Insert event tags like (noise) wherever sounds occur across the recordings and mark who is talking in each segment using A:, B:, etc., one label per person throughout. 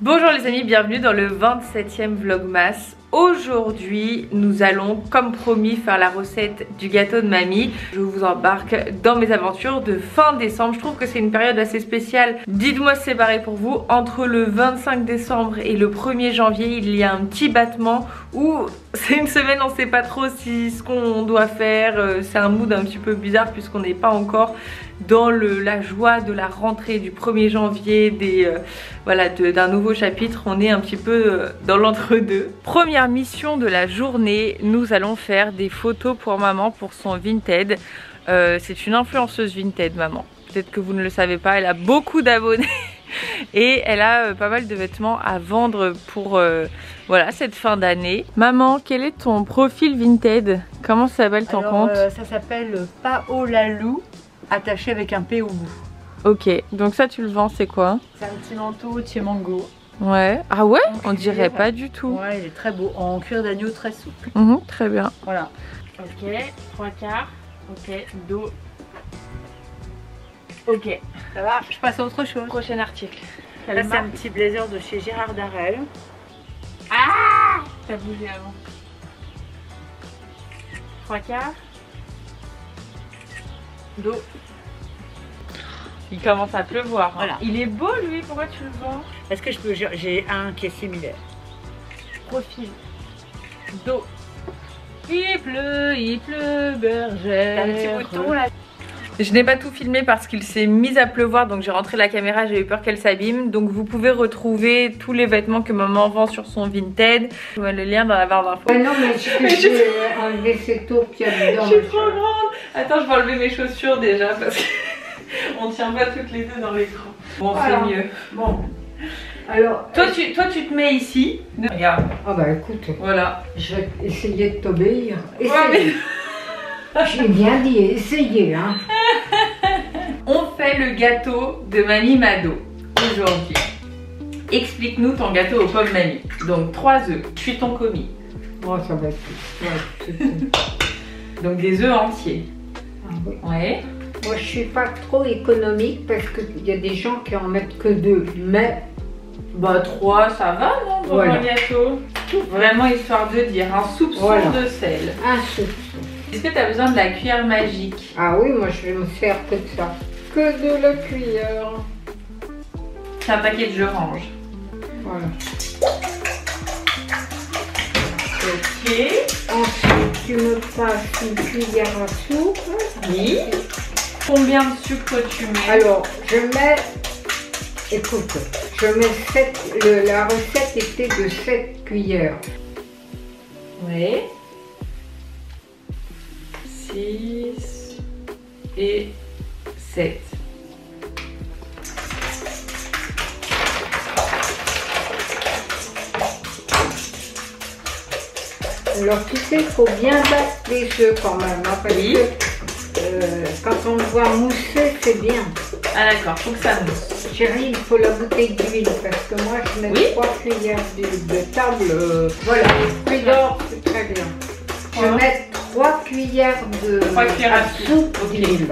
A: Bonjour les amis, bienvenue dans le 27e Vlogmas. Aujourd'hui, nous allons, comme promis, faire la recette du gâteau de mamie. Je vous embarque dans mes aventures de fin décembre. Je trouve que c'est une période assez spéciale. Dites-moi si c'est pareil pour vous. Entre le 25 décembre et le 1er janvier, il y a un petit battement où c'est une semaine, on sait pas trop si ce qu'on doit faire. Euh, c'est un mood un petit peu bizarre puisqu'on n'est pas encore dans la joie de la rentrée du 1er janvier, des, euh, voilà, d'un nouveau chapitre. On est un petit peu euh, dans l'entre-deux. Première mission de la journée, nous allons faire des photos pour maman pour son Vinted. Euh, c'est une influenceuse Vinted, maman. Peut-être que vous ne le savez pas, elle a beaucoup d'abonnés. (laughs) Et elle a pas mal de vêtements à vendre pour voilà cette fin d'année. Maman, quel est ton profil Vinted? Comment s'appelle ton compte?
B: Ça s'appelle Paolalou attaché avec un P au bout.
A: Ok, donc ça tu le vends, c'est quoi?
B: C'est un petit manteau mango.
A: Ouais. Ah ouais On dirait pas du tout.
B: Ouais, il est très beau. En cuir d'agneau très souple.
A: Mhm, très bien.
B: Voilà. Ok, trois quarts. Ok, dos. Ok, ça va. Je passe à autre chose.
A: Prochain article.
B: Là, c'est un petit blazer de chez Gérard Darrel.
A: Ah T'as bougé avant.
B: Trois quarts.
A: Dos. Il commence à pleuvoir. Hein. Voilà. Il est beau lui, pourquoi tu le vends
B: Est-ce que je peux. J'ai un qui est similaire.
A: Profil. Dos. Il pleut, il pleut, bergère.
B: un petit bouton là.
A: Je n'ai pas tout filmé parce qu'il s'est mis à pleuvoir donc j'ai rentré la caméra, j'ai eu peur qu'elle s'abîme. Donc vous pouvez retrouver tous les vêtements que maman vend sur son Vinted. Je mets le lien dans la barre d'infos.
B: Ouais, non mais je (laughs) peux enlever ces tours qu'il y a dedans.
A: Je suis trop grande. Attends, je vais enlever mes chaussures déjà parce (laughs) qu'on tient pas toutes les deux dans l'écran. Bon, c'est mieux.
B: Bon. Alors,
A: toi, tu, toi, tu te mets ici.
B: Regarde. Ah bah écoute.
A: Voilà.
B: Je vais essayer de t'obéir. (laughs) J'ai bien dit, essayez. Hein. (laughs)
A: On fait le gâteau de Mamie Mado aujourd'hui. Explique-nous ton gâteau aux pommes Mamie. Donc 3 œufs, je suis ton commis.
B: Oh, ça va être.
A: Donc des œufs entiers.
B: Ah, oui.
A: Ouais.
B: Moi, je suis pas trop économique parce qu'il y a des gens qui en mettent que deux. Mais.
A: Bah, 3, ça va, non Pour un gâteau Vraiment, histoire de dire un soupçon de sel.
B: Un soupçon.
A: Est-ce que tu as besoin de la cuillère magique
B: Ah oui, moi je vais me faire que de ça. Que de la cuillère.
A: C'est un paquet de je range.
B: Voilà.
A: Ok.
B: Ensuite, tu me passes une cuillère à sucre.
A: Oui. Combien de sucre tu mets
B: Alors, je mets... Écoute, je mets 7... la recette était de 7 cuillères.
A: Oui. 6 et 7.
B: Alors tu sais, il faut bien battre les œufs quand même, hein, parce que euh, quand on le voit mousser, c'est bien.
A: Ah d'accord, faut que ça mousse.
B: Chérie, il faut la bouteille d'huile, parce que moi je mets
A: oui
B: 3 cuillères de, table. Euh, voilà, d'or, c'est très bien. Je mets 3 cuillères de
A: 3 cuillères à soupe d'huile.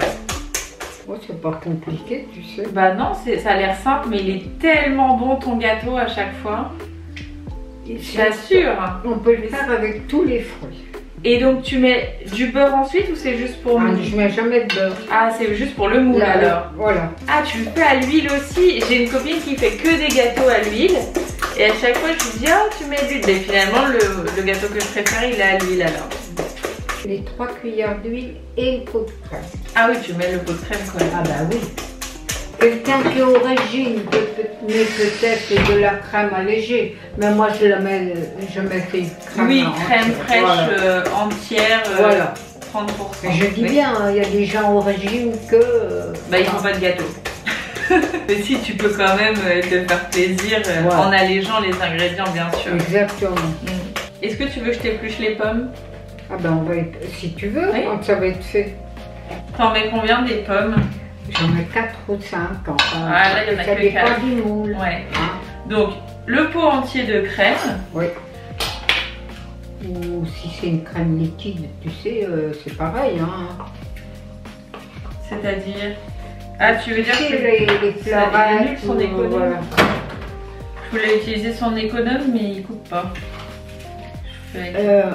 B: Oh, c'est pas compliqué, tu sais.
A: Bah non, ça a l'air simple, mais il est tellement bon ton gâteau à chaque fois. Je t'assure.
B: On peut le faire avec tous les fruits.
A: Et donc tu mets du beurre ensuite ou c'est juste pour
B: ah, Je mets jamais de beurre.
A: Ah c'est juste pour le moule alors.
B: Voilà.
A: Ah tu le fais à l'huile aussi. J'ai une copine qui fait que des gâteaux à l'huile. Et à chaque fois je lui dis ah tu mets de l'huile. Mais finalement le, le, gâteau que je préfère il est à l'huile alors
B: les 3 cuillères d'huile et le pot de crème.
A: Ah oui, tu mets le pot de crème quand même.
B: Ah bah oui. Quelqu'un qui est au régime met peut-être de la crème allégée, mais moi je la mets, je mets crème.
A: Oui, crème fraîche euh, entière. Euh,
B: voilà.
A: 30%.
B: Mais je dis bien, hein, il y a des gens au régime que. Euh,
A: bah ils font pas de gâteau. (laughs) mais si tu peux quand même te faire plaisir en allégeant les ingrédients bien sûr.
B: Exactement.
A: Mm. Est-ce que tu veux que je t'épluche les pommes?
B: Ah ben on va si tu veux, quand ça va être fait.
A: T'en mets combien des pommes?
B: J'en mets 4 ou 5 enfin.
A: Ah là il y en a
B: ça
A: que 4.
B: du moule.
A: Ouais. Hein. Donc le pot entier de crème.
B: Oui. Ou si c'est une crème liquide, tu sais, euh, c'est pareil. Hein.
A: C'est-à-dire Ah tu veux dire
B: que les, les
A: fleurs sont des voilà. voulais utiliser son économe, mais il coupe pas. Je
B: Euh,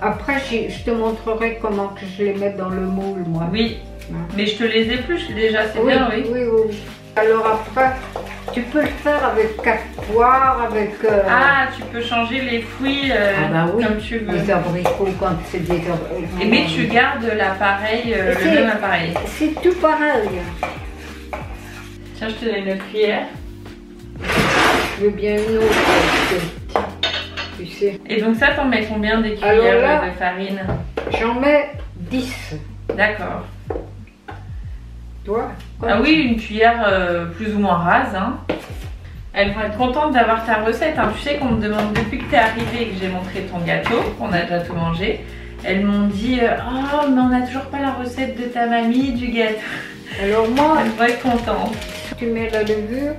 B: après, je te montrerai comment que je les mets dans le moule, moi.
A: Oui. Mais je te les épluche déjà, c'est
B: oui,
A: bien, oui.
B: oui, oui. Alors après, tu peux le faire avec quatre poires, avec euh,
A: Ah, tu peux changer les fruits euh,
B: Ah bah oui.
A: comme tu veux.
B: les abricots quand c'est des abricots.
A: Et mais tu gardes l'appareil, euh, le même appareil.
B: C'est tout pareil.
A: Tiens, je te donne une cuillère.
B: Je veux bien une autre. Tu sais,
A: Et donc ça, t'en mets combien des cuillères
B: là-
A: de farine?
B: j'en mets 10.
A: D'accord.
B: Toi
A: Ah oui, une cuillère euh, plus ou moins rase. Hein. Elles vont être contentes d'avoir ta recette. hein. Tu sais qu'on me demande depuis que tu es arrivée et que j'ai montré ton gâteau, qu'on a déjà tout mangé. Elles m'ont dit euh, Oh, mais on n'a toujours pas la recette de ta mamie du gâteau.
B: Alors moi,
A: Elles vont être contentes.
B: tu mets la levure,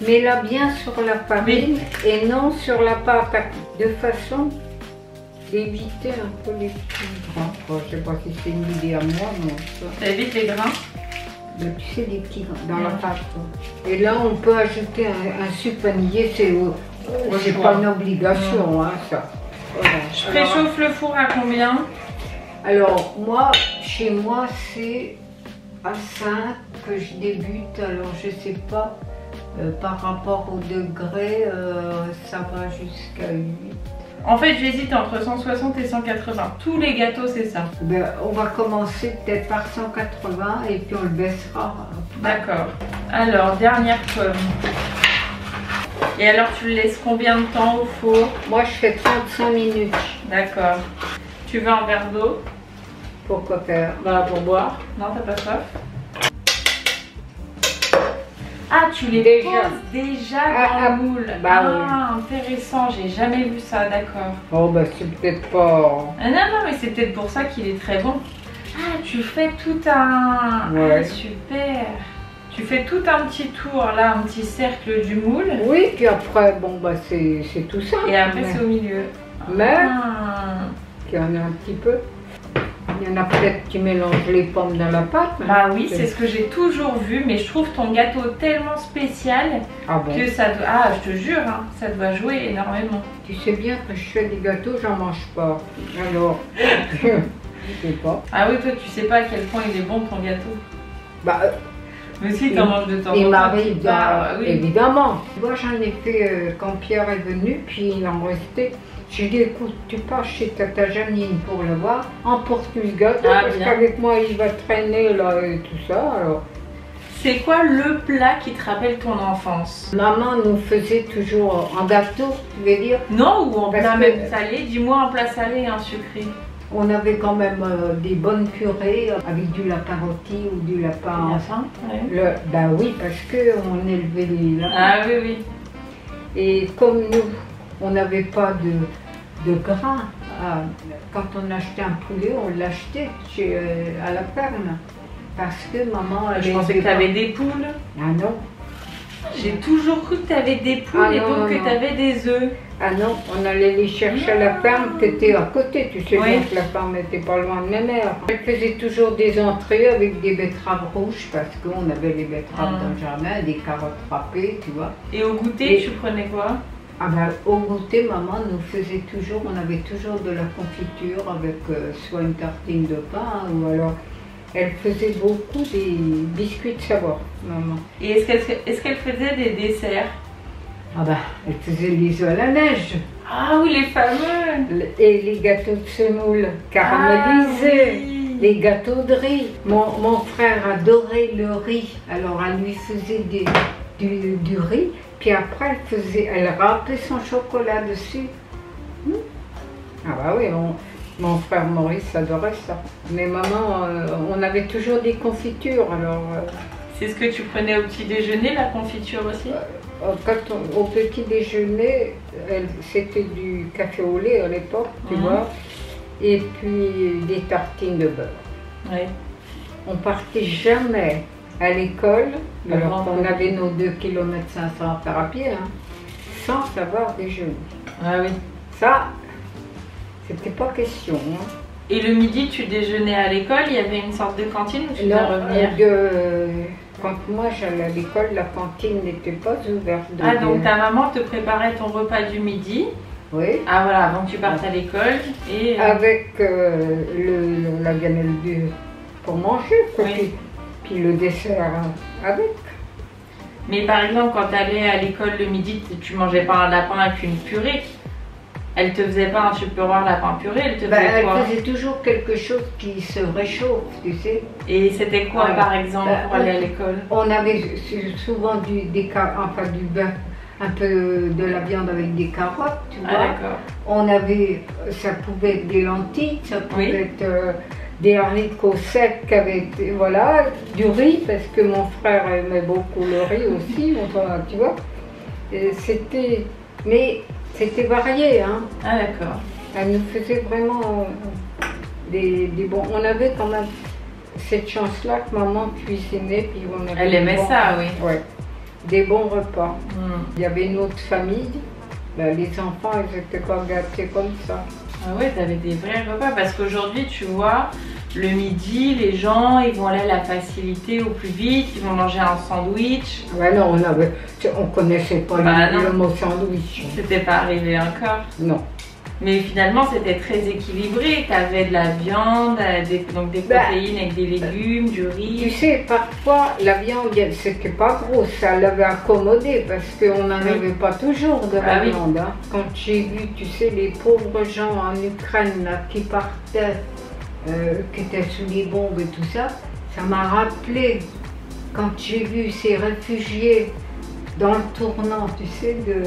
B: mets-la bien sur la farine et non sur la pâte, à- de façon d'éviter un peu les petits grains. Bon, je sais pas si c'est une idée à moi, mais. Ça
A: évite les grains?
B: Mais tu sais, des petits dans la pâte. Et là, on peut ajouter un, un sucre vanillé, c'est c'est
A: choix.
B: pas une obligation, hein, ça. Voilà.
A: Je préchauffe le four à combien?
B: Alors, moi, chez moi, c'est à 5 que je débute. Alors, je sais pas, euh, par rapport au degré, euh, ça va jusqu'à 8.
A: En fait, j'hésite entre 160 et 180. Tous les gâteaux, c'est ça.
B: Ben, on va commencer peut-être par 180 et puis on le baissera.
A: D'accord. Alors, dernière pomme. Et alors, tu le laisses combien de temps au four?
B: Moi, je fais 35 minutes.
A: D'accord. Tu veux un verre d'eau?
B: Pourquoi faire?
A: Bah, pour boire. Non, t'as pas soif? Ah, tu les
B: Déjà.
A: poses déjà
B: Ah,
A: dans
B: ah,
A: le moule.
B: bah
A: ah, intéressant. J'ai jamais vu ça, d'accord.
B: Oh, ben, c'est peut-être pas.
A: Ah, non, non, mais c'est peut-être pour ça qu'il est très bon. Ah, tu fais tout un...
B: Ouais.
A: Ah, super. Tu fais tout un petit tour, là, un petit cercle du moule.
B: Oui, puis après, bon, bah, c'est tout ça.
A: Et après, c'est au milieu.
B: mais
A: Ah.
B: il y en a un petit peu. Il y en a peut-être qui mélangent les pommes dans la pâte. hein.
A: Bah oui, c'est ce que j'ai toujours vu, mais je trouve ton gâteau tellement spécial
B: Ah bon
A: que ça doit... Ah, je te jure, hein, ça doit jouer énormément.
B: Tu sais bien que je fais des gâteaux, j'en mange pas. Alors, (laughs) je sais pas.
A: Ah oui, toi, tu sais pas à quel point il est bon ton gâteau.
B: Bah, euh,
A: Mais si, t'en manges de temps en
B: il
A: temps.
B: m'arrive,
A: tu- Ah,
B: euh,
A: oui.
B: évidemment. Moi, j'en ai fait euh, quand Pierre est venu, puis il en restait. J'ai dit, écoute, tu pars chez Tata Janine pour le voir, emporte le gâteau,
A: Ah,
B: parce qu'avec moi, il va traîner là et tout ça. Alors,
A: C'est quoi le plat qui te rappelle ton enfance?
B: Maman nous faisait toujours en gâteau, tu veux dire?
A: Non, ou en plat même salé? Dis-moi un plat salé et un sucré.
B: On avait quand même euh, des bonnes purées avec du lapin rôti ou du lapin.
A: ouais.
B: Le, ben oui, parce que on élevait les lapins.
A: Ah oui, oui.
B: Et comme nous, on n'avait pas de, de grains, euh, quand on achetait un poulet, on l'achetait chez, euh, à la ferme. Parce que maman, elle
A: Je pensais que t'avais
B: pas-
A: des poules.
B: Ah non,
A: J'ai toujours cru que t'avais des poules
B: Ah
A: et
B: non,
A: donc
B: non,
A: que
B: non.
A: t'avais des œufs.
B: ah non, on allait les chercher à la ferme qui était à côté. Tu sais
A: Oui.
B: bien que la ferme n'était pas loin de ma mère. Elle faisait toujours des entrées avec des betteraves rouges parce qu'on avait les betteraves
A: Ah.
B: dans le jardin, des carottes râpées, tu vois.
A: Et au goûter,
B: Et-
A: tu prenais quoi?
B: Ah ben, au goûter, maman nous faisait toujours, on avait toujours de la confiture avec euh, soit une tartine de pain ou alors elle faisait beaucoup des biscuits de Savoie, maman.
A: Et est-ce qu'elle est faisait des desserts?
B: Ah ben, elle faisait les œufs à la neige
A: Ah oui, les fameux
B: et les gâteaux de semoule caramélisés.
A: Ah oui.
B: Les gâteaux de riz. Mon, mon frère adorait le riz. Alors elle lui faisait des- du, du riz. Puis après elle faisait, elle râpait son chocolat dessus. Hmm? Ah bah oui, mon, mon frère Maurice adorait ça. Mais maman, euh, on avait toujours des confitures. Alors euh,
A: C'est ce que tu prenais au petit déjeuner, la confiture aussi?
B: euh, quand on- au petit déjeuner, c'était du café au lait à l'époque, tu vois. Et puis des tartines de beurre.
A: Oui.
B: On partait jamais à l'école,
A: Le
B: alors qu'on avait nos 2 km 500 à faire à pied, hein, sans savoir déjeuner.
A: Ah oui.
B: Ça, c'était pas question. hein.
A: Et le midi, tu déjeunais à l'école, il y avait une sorte de cantine où tu
B: Non,
A: revenir?
B: euh, quand moi j'allais à l'école, la cantine n'était pas ouverte.
A: Ah, donc ta maman te préparait ton repas du midi?
B: Oui.
A: Ah voilà, avant que tu partes à l'école. Et euh,
B: Avec euh, le, la gamelle du, pour manger, quoi.
A: Oui.
B: Puis, le dessert avec.
A: Mais par exemple, quand tu allais à l'école le midi, tu- mangeais pas un lapin avec une purée. Elle te faisait pas un tupperware lapin purée, elle te
B: Ben,
A: faisait
B: elle
A: quoi?
B: faisait toujours quelque chose qui se réchauffe, tu sais.
A: Et c'était quoi
B: Ouais.
A: par exemple pour aller à
B: on-
A: l'école?
B: On avait souvent du, des, enfin, du bain, un peu de la viande avec des carottes, tu
A: Ah
B: vois. On avait, ça pouvait être des lentilles, ça pouvait
A: Oui.
B: être euh, des haricots secs avec, voilà, du riz, parce que mon frère aimait beaucoup le riz aussi, tu vois. C'était, mais c'était varié, hein.
A: Ah d'accord.
B: Elle nous faisait vraiment euh, des, des bons. On avait quand même cette chance-là que maman cuisinait, puis on avait
A: Elle aimait
B: bons-
A: ça, oui.
B: Ouais, des bons repas.
A: Hmm.
B: Il y avait une autre famille. ben, les enfants, ils n'étaient pas gâtés comme ça.
A: Ah ouais, t'avais des vrais repas parce qu'aujourd'hui, tu vois, le midi, les gens, ils vont aller à la facilité au plus vite, ils vont manger un sandwich.
B: Ouais, non, on avait, on connaissait pas
A: Bah,
B: le, mot sandwich.
A: C'était pas arrivé encore.
B: Non.
A: Mais finalement, c'était très équilibré. T'avais de la viande, euh, des, donc des
B: Bah,
A: protéines avec des légumes, du
B: Tu
A: riz.
B: sais, parfois, la viande, c'était pas gros, ça l'avait accommodé parce qu'on n'en
A: Oui.
B: avait pas toujours de la
A: Ah oui.
B: viande. hein. Quand j'ai vu, tu sais, les pauvres gens en Ukraine là, qui partaient, euh, qui étaient sous les bombes et tout ça, ça m'a rappelé quand j'ai vu ces réfugiés dans le tournant, tu sais, de,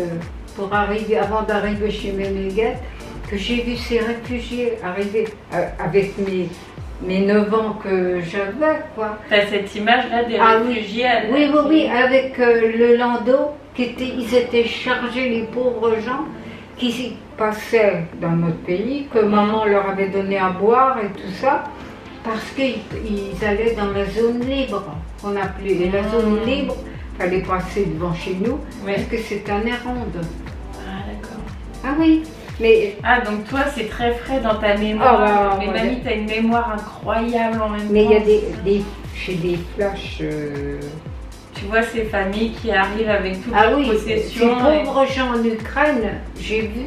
B: pour arriver, avant d'arriver chez Ménéguet, que j'ai vu ces réfugiés arriver euh, avec mes, mes 9 ans que j'avais, quoi.
A: T'as cette image-là des
B: Ah oui.
A: réfugiés à-
B: Oui, oui, oui, avec euh, le landau, qui était, ils étaient chargés, les pauvres gens, qui passaient dans notre pays, que maman leur avait donné à boire et tout ça, parce qu'ils ils allaient dans la zone libre, qu'on appelait. Et la zone
A: Mm.
B: libre, fallait passer devant chez nous,
A: Oui.
B: parce que c'est un air ronde.
A: Ah d'accord.
B: Ah oui, mais,
A: Ah donc toi, c'est très frais dans ta mémoire.
B: Ah, bah,
A: Mais mamie, t'as une mémoire incroyable en même
B: mais il y a
A: temps.
B: des, des, j'ai des flashs. euh,
A: Tu vois ces familles qui arrivent avec toutes
B: Ah
A: leurs
B: oui, ces
A: possessions. et
B: pauvres gens en Ukraine, j'ai vu.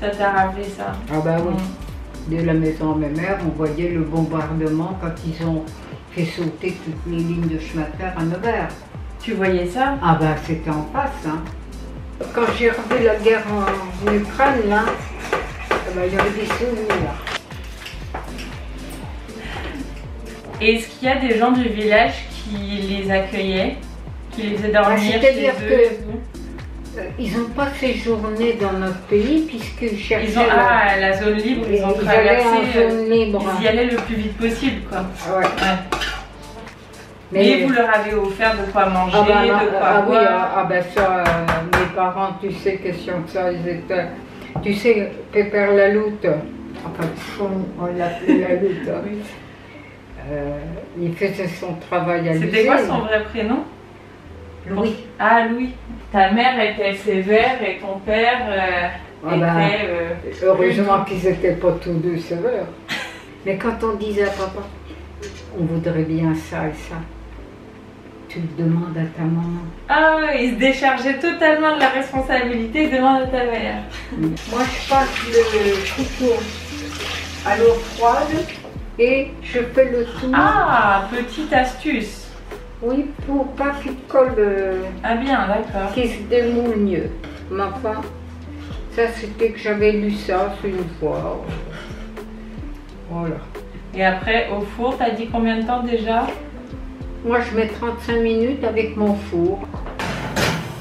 A: Ça t'a rappelé ça.
B: Ah bah oui.
A: Mm.
B: de la maison de ma mère, on voyait le bombardement quand ils ont fait sauter toutes les lignes de chemin de fer à Nevers.
A: Tu voyais ça?
B: Ah bah c'était en face. Hein. Quand j'ai revu la guerre en Ukraine, là, ah bah, il y avait des souvenirs.
A: Est-ce qu'il y a des gens du village qui les accueillaient Qui les faisaient dormir
B: Ah,
A: chez eux
B: que- Ils n'ont pas séjourné dans notre pays puisqu'ils cherchaient
A: Ils ont
B: la-
A: ah, la zone libre, ils ont
B: ils
A: traversé. euh,
B: zone libre.
A: Ils y allaient le plus vite possible quoi.
B: Ouais.
A: Ouais. Mais, vous leur avez offert de quoi manger,
B: Ah, bah,
A: de
B: ah,
A: quoi
B: ah oui,
A: boire.
B: ah, ah ben ça, euh, mes parents, tu sais, question de ça, ils étaient... Tu sais, Pépère Laloute, enfin, son- on l'appelait Laloute, hein. (laughs)
A: Oui.
B: Euh, il faisait son travail à.
A: C'était quoi son vrai prénom?
B: Louis.
A: Ah Louis. Ta mère était sévère et ton père euh,
B: Ah bah,
A: était. euh,
B: Heureusement qu'ils n'étaient pas tous deux sévères. (laughs) Mais quand on disait à papa, on voudrait bien ça et ça, tu le demandes à ta maman.
A: Ah ouais, il se déchargeait totalement de la responsabilité, demande à ta mère. (laughs)
B: Moi, je passe le couteau à l'eau froide et je fais le tour.
A: Ah, petite astuce.
B: Oui, pour pas qu'il colle, euh,
A: Ah bien, d'accord.
B: qu'il se démoule mieux. Mais enfin, ça c'était que j'avais lu ça c'est une fois. Voilà.
A: Et après, au four, t'as dit combien de temps déjà?
B: Moi, je mets 35 minutes avec mon four.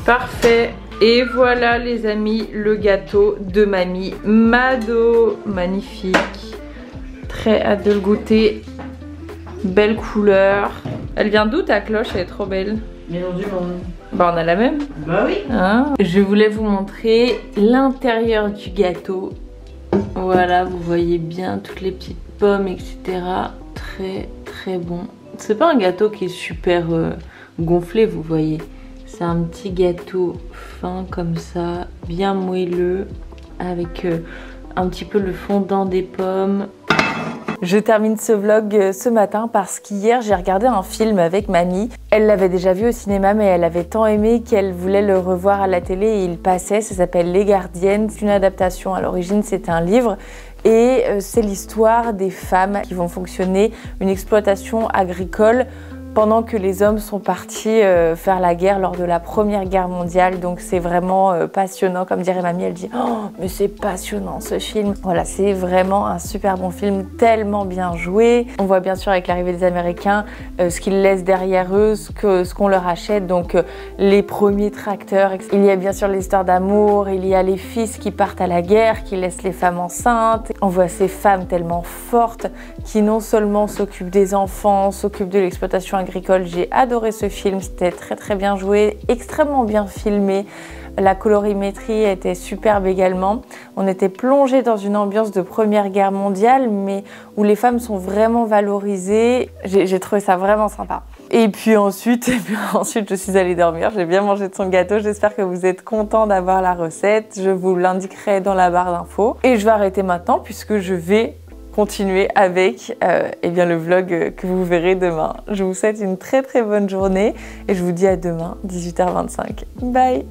A: Parfait. Et voilà les amis, le gâteau de mamie Mado. Magnifique. Très hâte de le goûter. Belle couleur. Elle vient d'où ta cloche? Elle est trop belle.
C: Maison du monde.
A: Bah on a la même.
C: Bah oui.
A: Hein? Je voulais vous montrer l'intérieur du gâteau. Voilà, vous voyez bien toutes les petites pommes, etc. Très très bon. C'est pas un gâteau qui est super euh, gonflé, vous voyez. C'est un petit gâteau fin comme ça, bien moelleux, avec euh, un petit peu le fondant des pommes. Je termine ce vlog euh, ce matin parce qu'hier j'ai regardé un film avec mamie. Elle l'avait déjà vu au cinéma mais elle avait tant aimé qu'elle voulait le revoir à la télé et il passait. Ça s'appelle Les Gardiennes. C'est une adaptation. À l'origine c'était un livre et euh, c'est l'histoire des femmes qui vont fonctionner une exploitation agricole pendant que les hommes sont partis euh, faire la guerre lors de la Première Guerre mondiale. Donc c'est vraiment euh, passionnant, comme dirait mamie, elle dit Oh, mais c'est passionnant ce film. Voilà, c'est vraiment un super bon film, tellement bien joué. On voit bien sûr avec l'arrivée des Américains euh, ce qu'ils laissent derrière eux, ce qu'on ce leur achète. Donc les premiers tracteurs. Il y a bien sûr l'histoire d'amour, il y a les fils qui partent à la guerre, qui laissent les femmes enceintes. On voit ces femmes tellement fortes qui non seulement s'occupent des enfants, s'occupent de l'exploitation agricole, j'ai adoré ce film, c'était très très bien joué, extrêmement bien filmé. La colorimétrie était superbe également. On était plongé dans une ambiance de Première Guerre mondiale, mais où les femmes sont vraiment valorisées. J'ai trouvé ça vraiment sympa. Et puis ensuite, (laughs) et puis ensuite, je suis allée dormir. J'ai bien mangé de son gâteau. J'espère que vous êtes contents d'avoir la recette. Je vous l'indiquerai dans la barre d'infos. Et je vais arrêter maintenant puisque je vais continuer avec euh, eh bien, le vlog que vous verrez demain. Je vous souhaite une très très bonne journée et je vous dis à demain 18h25. Bye